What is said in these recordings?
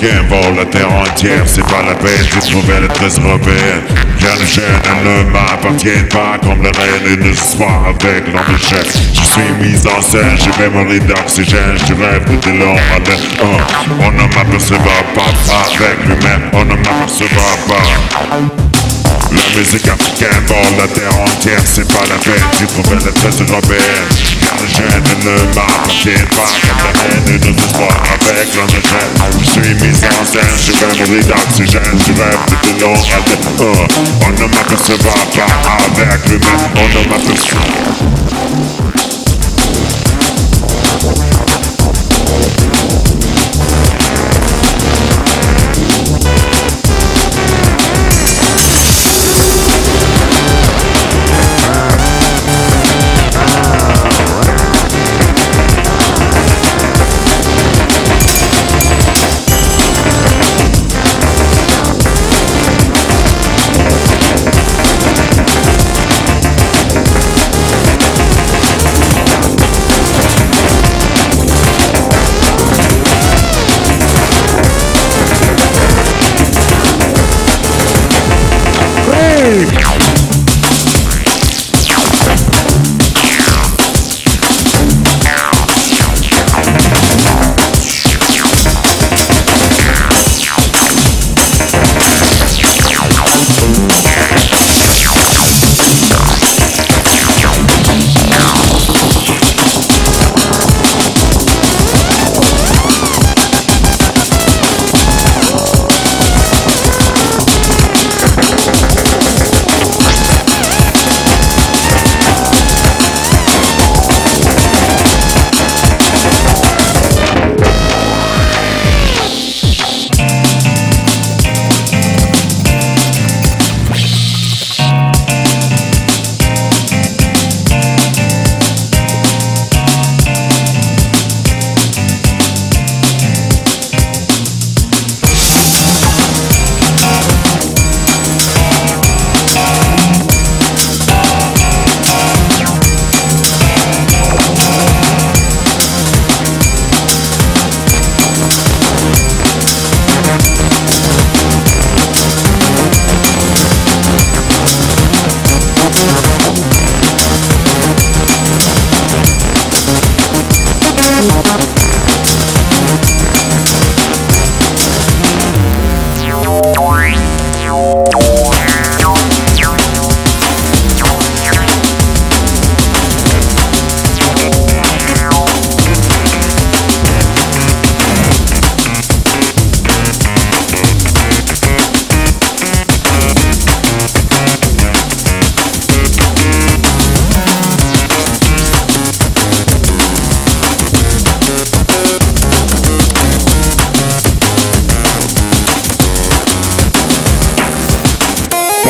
africaine vole la terre entière C'est pas la peine de trouver la tresse rebelle Car les chaînes elles ne m'appartiennent pas Comme les reines ne soient avec chef Je suis mise en scène, j'ai mémorie d'oxygène Je rêve de longs à On ne m'apercevra pas avec l'humain On ne m'apercevra pas. La musique africaine vole la terre entière, c'est pas la peine J'ai trouvé la tresse européenne Car les gènes ne m'appartiennent pas Comme la reine de nos espoirs avec l'honneur Je suis mise en scène, je vais mourir d'oxygène Je rêve de de longs à oh, On ne m'apercevra pas avec l'humain On ne m'apercevra Paweł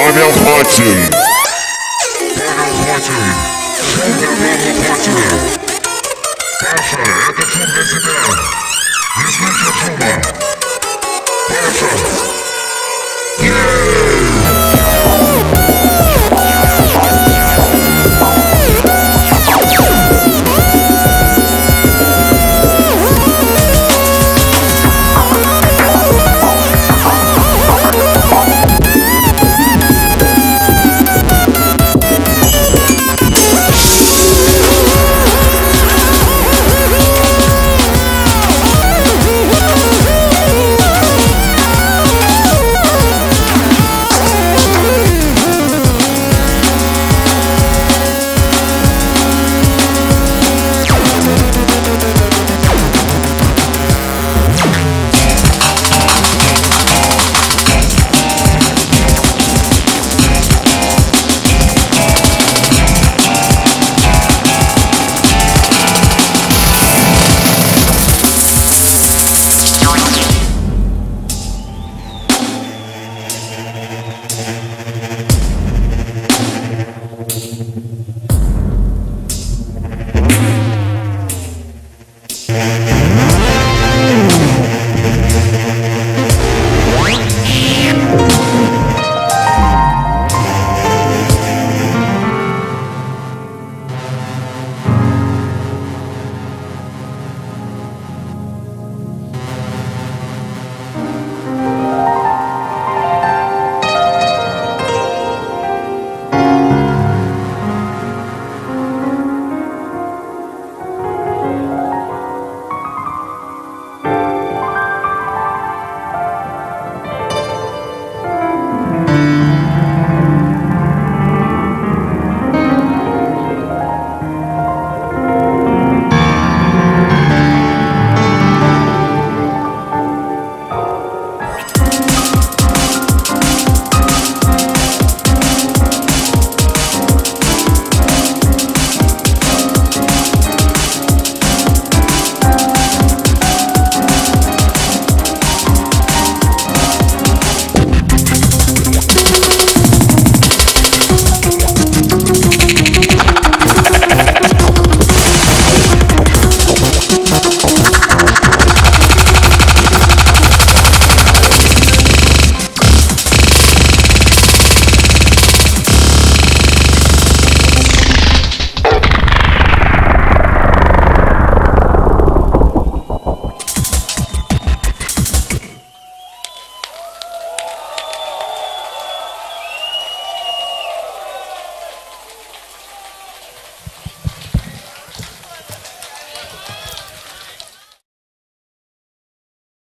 Daniel Hudson. Daniel Hudson. Daniel Hudson. Passa, é da sua vez,